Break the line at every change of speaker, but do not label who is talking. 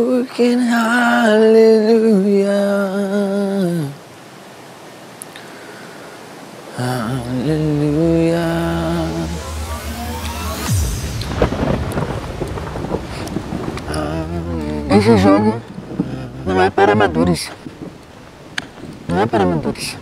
Working hallelujah. Hallelujah.
Esse jogo não é para amadores. Não é para amadores.